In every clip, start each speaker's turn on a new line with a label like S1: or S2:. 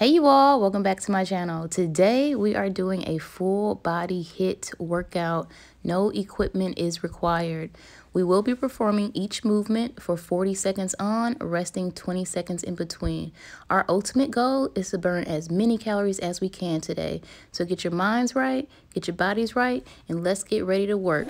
S1: Hey you all, welcome back to my channel. Today we are doing a full body HIIT workout. No equipment is required. We will be performing each movement for 40 seconds on, resting 20 seconds in between. Our ultimate goal is to burn as many calories as we can today. So get your minds right, get your bodies right, and let's get ready to work.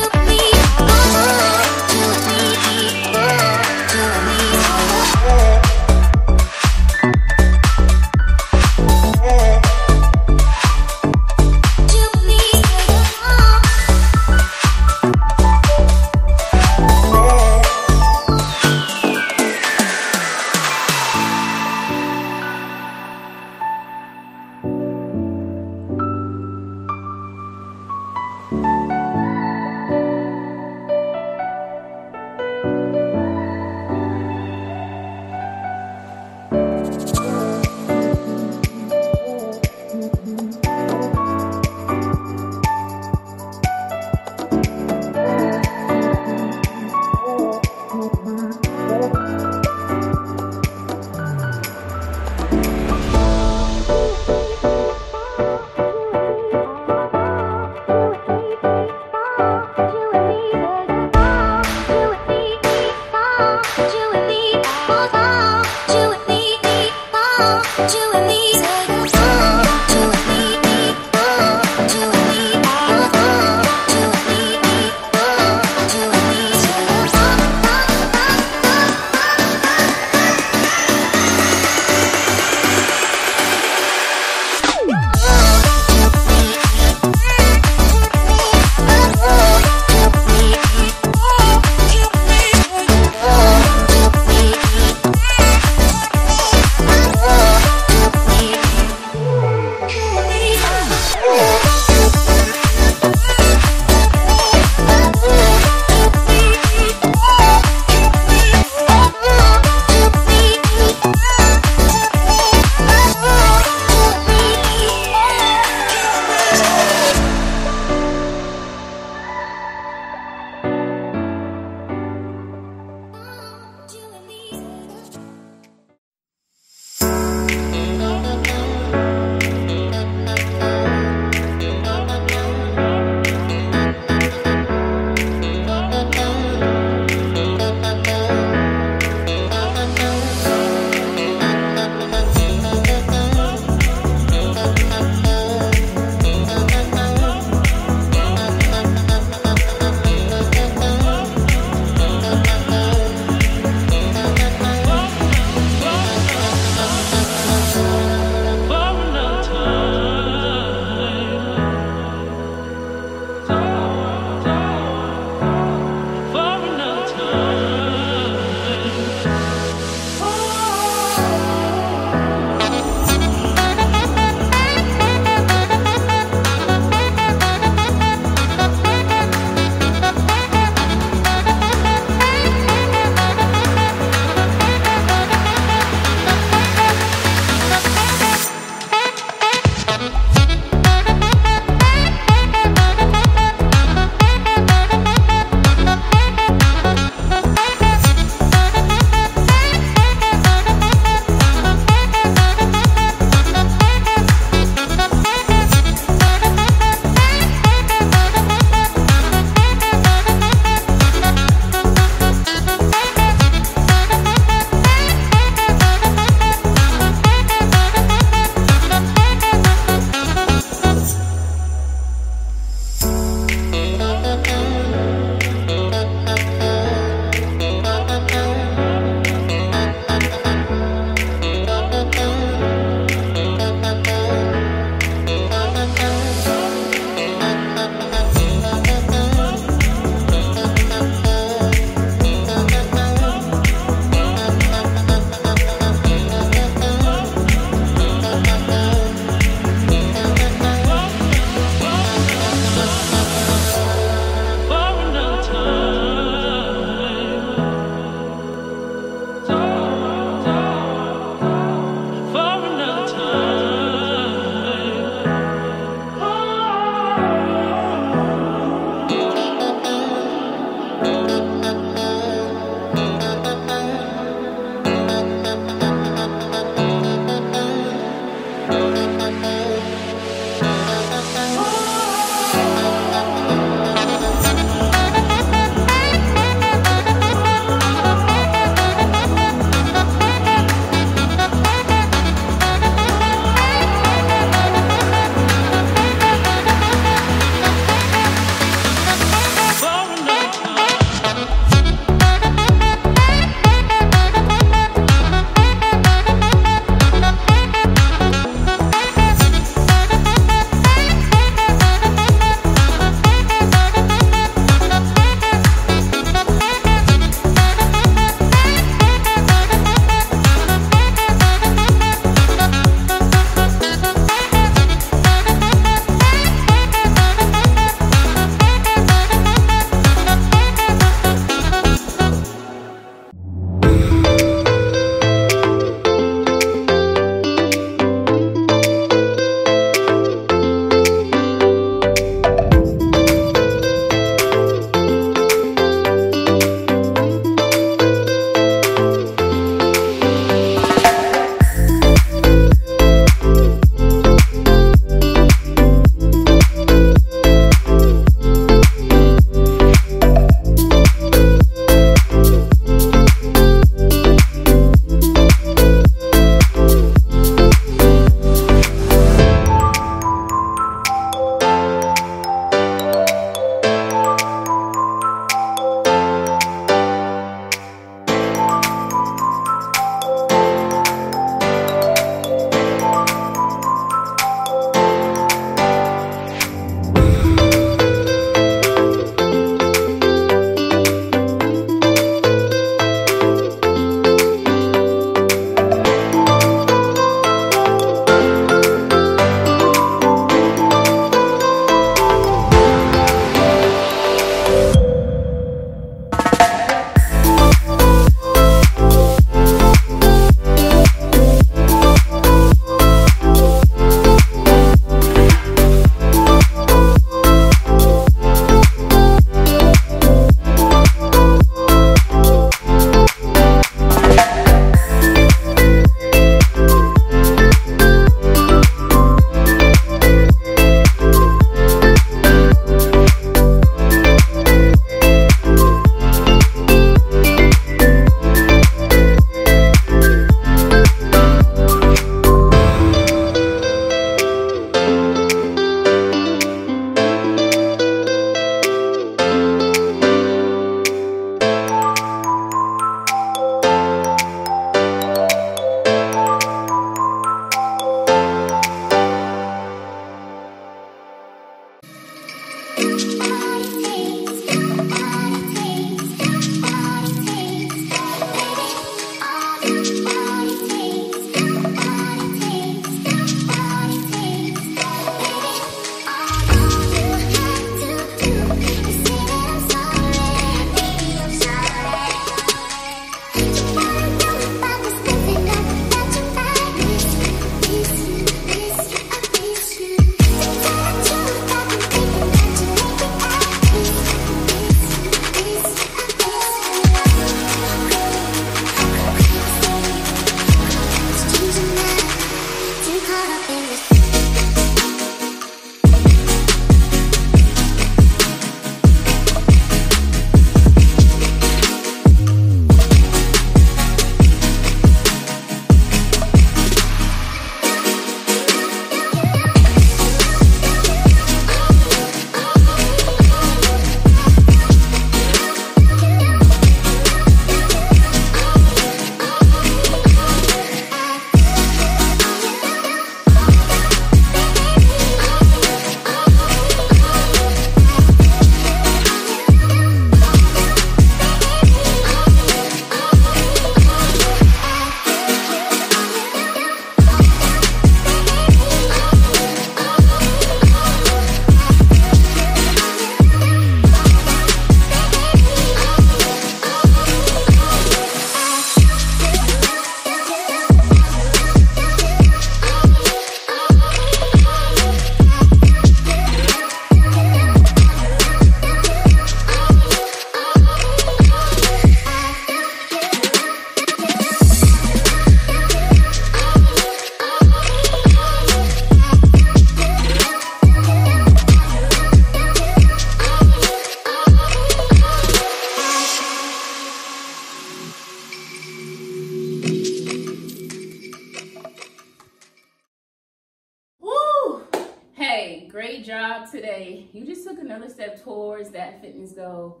S2: You just took another step towards that fitness goal.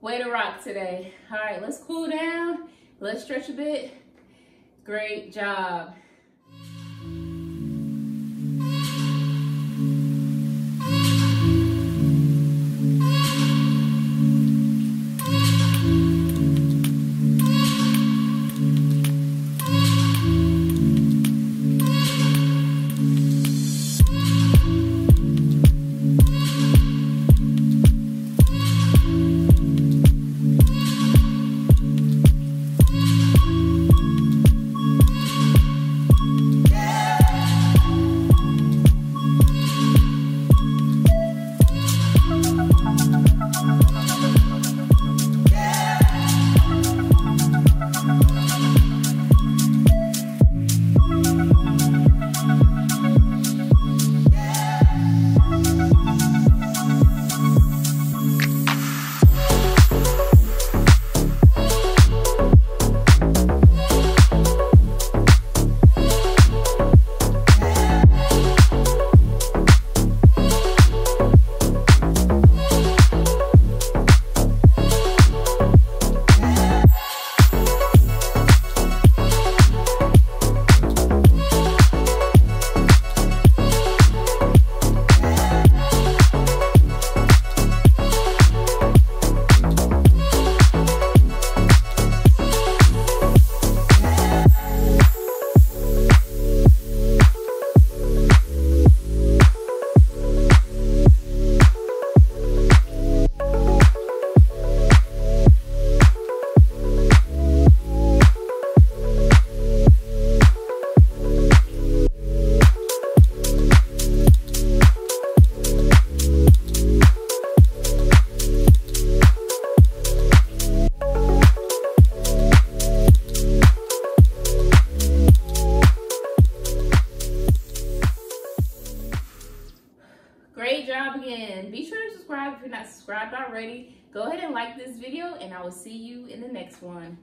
S2: Way to rock today. All right, let's cool down. Let's stretch a bit. Great job. go ahead and like this video and I will see you in the next one.